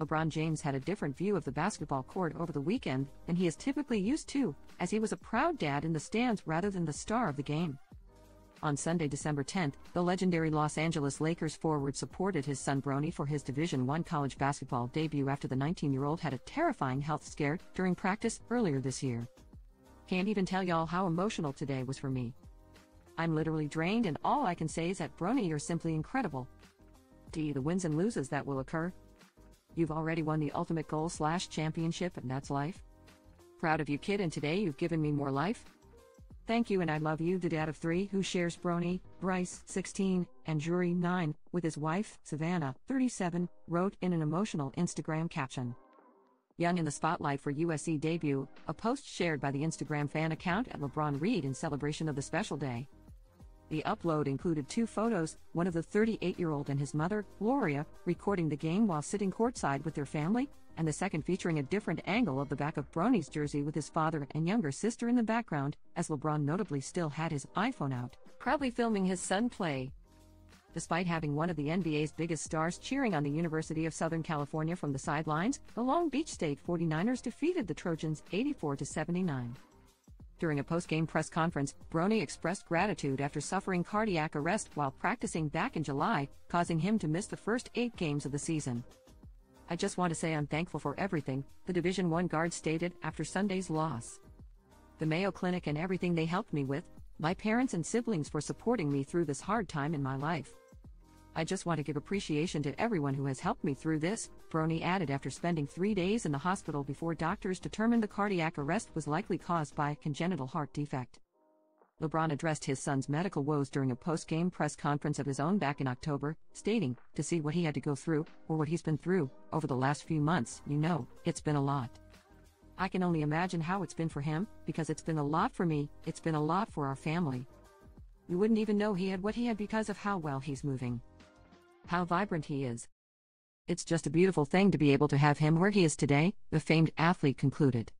LeBron James had a different view of the basketball court over the weekend than he is typically used to, as he was a proud dad in the stands rather than the star of the game. On Sunday, December 10th, the legendary Los Angeles Lakers forward supported his son Bronny for his Division I college basketball debut after the 19-year-old had a terrifying health scare during practice earlier this year. Can't even tell y'all how emotional today was for me. I'm literally drained and all I can say is that Bronny you're simply incredible. D the wins and loses that will occur. You've already won the ultimate goal slash championship and that's life. Proud of you kid and today you've given me more life. Thank you and I love you the dad of three who shares Bronny, Bryce, 16, and Zhuri, 9, with his wife, Savannah, 37, wrote in an emotional Instagram caption. Young in the spotlight for USC debut, a post shared by the Instagram fan account at LeBron Reed in celebration of the special day. The upload included two photos one of the 38 year old and his mother, Gloria, recording the game while sitting courtside with their family, and the second featuring a different angle of the back of Bronny's jersey with his father and younger sister in the background, as LeBron notably still had his iPhone out, proudly filming his son play. Despite having one of the NBA's biggest stars cheering on the University of Southern California from the sidelines, the Long Beach State 49ers defeated the Trojans 84 79. During a post-game press conference, Bronny expressed gratitude after suffering cardiac arrest while practicing back in July, causing him to miss the first 8 games of the season. I just want to say I'm thankful for everything, the Division 1 guard stated after Sunday's loss. The Mayo Clinic and everything they helped me with, my parents and siblings for supporting me through this hard time in my life. I just want to give appreciation to everyone who has helped me through this, Bronny added after spending three days in the hospital before doctors determined the cardiac arrest was likely caused by a congenital heart defect. LeBron addressed his son's medical woes during a post game press conference of his own back in October, stating, To see what he had to go through, or what he's been through, over the last few months, you know, it's been a lot. I can only imagine how it's been for him, because it's been a lot for me, it's been a lot for our family. You wouldn't even know he had what he had because of how well he's moving how vibrant he is. It's just a beautiful thing to be able to have him where he is today, the famed athlete concluded.